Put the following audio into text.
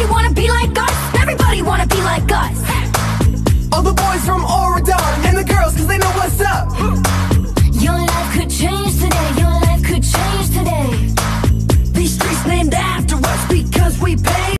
Everybody wanna be like us. Everybody wanna be like us. All the boys from Auradon and the girls, cause they know what's up. Your life could change today. Your life could change today. These streets named after.